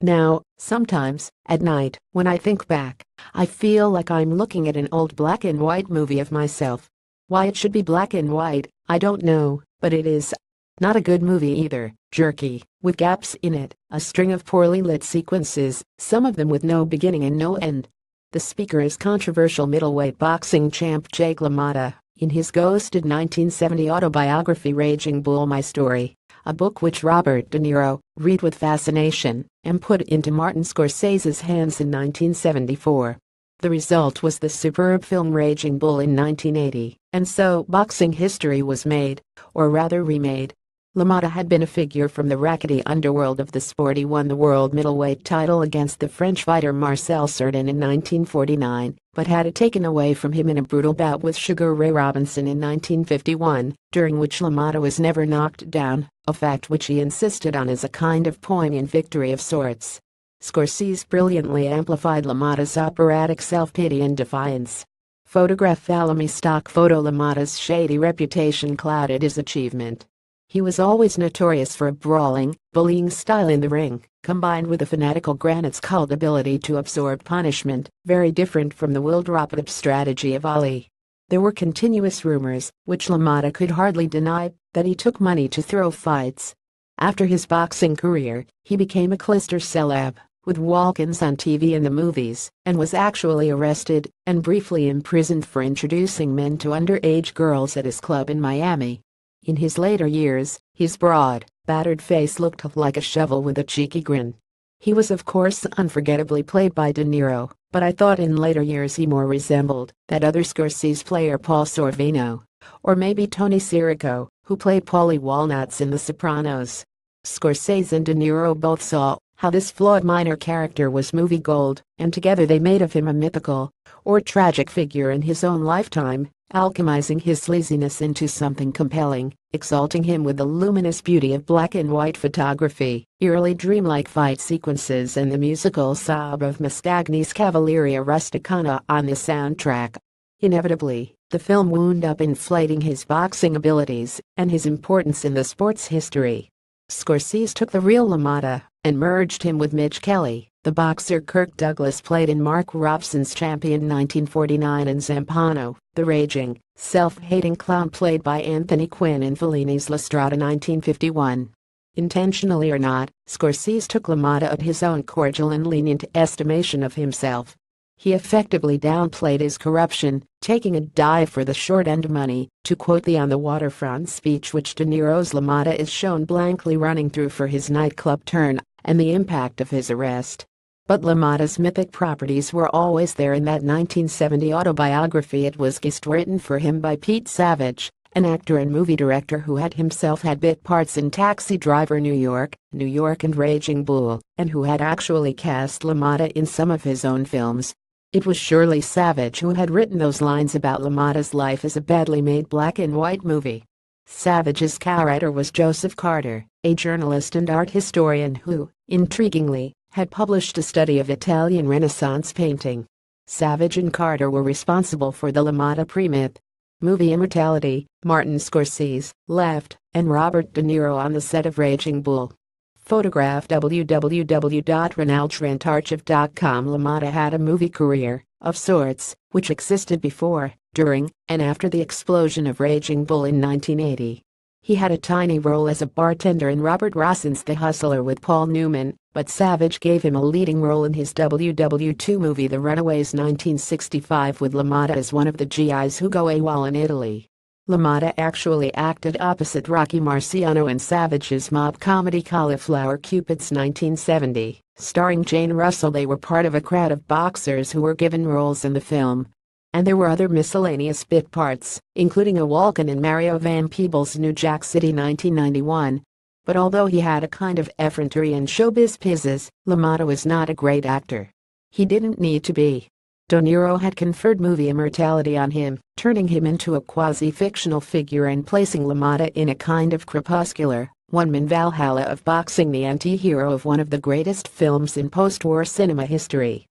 Now, sometimes, at night, when I think back, I feel like I'm looking at an old black and white movie of myself. Why it should be black and white, I don't know, but it is. Not a good movie either, jerky, with gaps in it, a string of poorly lit sequences, some of them with no beginning and no end. The speaker is controversial middleweight boxing champ Jake LaMotta, in his ghosted 1970 autobiography Raging Bull My Story, a book which Robert De Niro read with fascination and put into Martin Scorsese's hands in 1974. The result was the superb film Raging Bull in 1980, and so boxing history was made, or rather remade. LaMotta had been a figure from the rackety underworld of the sport. He won the world middleweight title against the French fighter Marcel Cerdan in 1949, but had it taken away from him in a brutal bout with Sugar Ray Robinson in 1951, during which LaMotta was never knocked down, a fact which he insisted on as a kind of poignant victory of sorts. Scorsese brilliantly amplified LaMotta's operatic self-pity and defiance. Photograph Alamy stock photo LaMotta's shady reputation clouded his achievement. He was always notorious for a brawling, bullying style in the ring, combined with a fanatical granite's cult ability to absorb punishment, very different from the will drop it strategy of Ali. There were continuous rumors, which LaMotta could hardly deny, that he took money to throw fights. After his boxing career, he became a C-lister celeb with walk-ins on TV and the movies, and was actually arrested and briefly imprisoned for introducing men to underage girls at his club in Miami. In his later years, his broad, battered face looked like a shovel with a cheeky grin. He was of course unforgettably played by De Niro, but I thought in later years he more resembled that other Scorsese player Paul Sorvino. Or maybe Tony Sirico, who played Paulie Walnuts in The Sopranos. Scorsese and De Niro both saw how this flawed minor character was movie gold, and together they made of him a mythical or tragic figure in his own lifetime, alchemizing his sleaziness into something compelling, exalting him with the luminous beauty of black and white photography, eerily dreamlike fight sequences and the musical sob of Mascagni's Cavalleria Rusticana on the soundtrack. Inevitably, the film wound up inflating his boxing abilities and his importance in the sport's history. Scorsese took the real LaMotta and merged him with Midge Kelly, the boxer Kirk Douglas played in Mark Robson's Champion 1949 and Zampano, the raging, self-hating clown played by Anthony Quinn in Fellini's La Strada 1951. Intentionally or not, Scorsese took LaMotta at his own cordial and lenient estimation of himself. He effectively downplayed his corruption, taking a dive for the short end money, to quote the On the Waterfront speech which De Niro's LaMotta is shown blankly running through for his nightclub turn, and the impact of his arrest. But LaMotta's mythic properties were always there in that 1970 autobiography it was guest written for him by Pete Savage, an actor and movie director who had himself had bit parts in Taxi Driver New York, New York and Raging Bull, and who had actually cast LaMotta in some of his own films, it was surely Savage who had written those lines about LaMotta's life as a badly made black and white movie. Savage's co-writer was Joseph Carter, a journalist and art historian who, intriguingly, had published a study of Italian Renaissance painting. Savage and Carter were responsible for the LaMotta pre-myth. Movie immortality, Martin Scorsese, left, and Robert De Niro on the set of Raging Bull. Photograph www.ronaldgrantarchive.com LaMotta had a movie career, of sorts, which existed before, during, and after the explosion of Raging Bull in 1980. He had a tiny role as a bartender in Robert Rossen's The Hustler with Paul Newman, but Savage gave him a leading role in his WW2 movie The Runaways 1965 with LaMotta as one of the GIs who go AWOL in Italy. LaMotta actually acted opposite Rocky Marciano in Savage's mob comedy Cauliflower Cupids 1970, starring Jane Russell. They were part of a crowd of boxers who were given roles in the film. And there were other miscellaneous bit parts, including a Walken in Mario Van Peebles' New Jack City 1991. But although he had a kind of effrontery and showbiz pizzazz, LaMotta was not a great actor. He didn't need to be. De Niro had conferred movie immortality on him, turning him into a quasi-fictional figure and placing LaMotta in a kind of crepuscular, one-man Valhalla of boxing the anti-hero of one of the greatest films in post-war cinema history.